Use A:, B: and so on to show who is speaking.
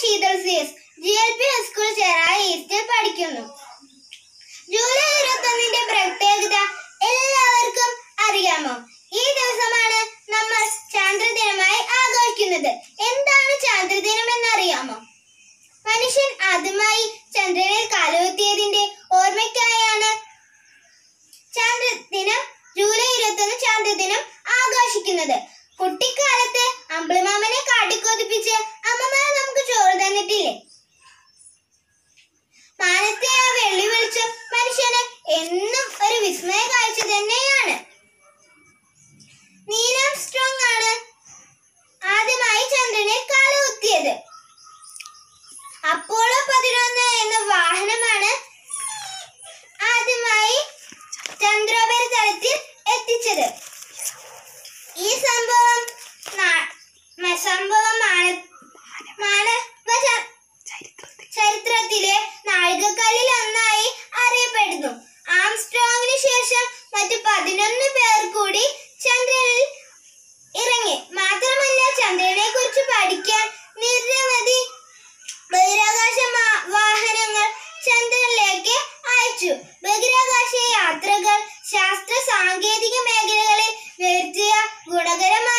A: Sheetal C S G L P school Cherai ഈസ്റ്റിൽ പഠിക്കുന്നു. July ഇരുപത്തൊന്നിന്റെ പ്രത്യേകത എല്ലാവർക്കും അറിയാമോ? ഈ ദിവസമാണ് നമ്മൾ ചാന്ദ്രദിനമായി ആഘോഷിക്കുന്നത്. എന്താണ് ചാന്ദ്രദിനം എന്നറിയാമോ? മനുഷ്യൻ ആദ്യമായി ചന്ദ്രനിൽ കാലുകുത്തിയതിന്റെ ഓർമ്മയ്ക്കായാണ് ചാന്ദ്രദിനം ജൂലൈ ഇരുപത്തൊന്ന് ചാന്ദ്രദിനം ആഘോഷിക്കുന്നത്. കുട്ടിക്കാലത്ത് അമ്പിളിമാമനെ കാട്ടിക്കൊതിപ്പിച്ച് അമ്മമാർ അപ്പോളോ പതിനൊന്ന് എന്ന വാഹനമാണ് ആദ്യമായി ചന്ദ്രോപരിതലത്തിൽ എത്തിച്ചത്. ഈ സംഭവം സംഭവമാണ് മാനവ ചരിത്രത്തിലെ നാഴികക്കല്ലിൽ ഒന്നായി അറിയപ്പെടുന്നു. ആംസ്ട്രോങ്ങിന് ശേഷം മറ്റു പതിനൊന്ന് പേർ കൂടി ബഹിരാകാശ വാഹനങ്ങൾ ചന്ദ്രനിലേക്ക് അയച്ചു. ബഹിരാകാശ യാത്രകൾ ശാസ്ത്ര സാങ്കേതിക മേഖലകളിൽ വരുത്തിയ ഗുണകരമായ